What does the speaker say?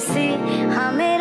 से हमें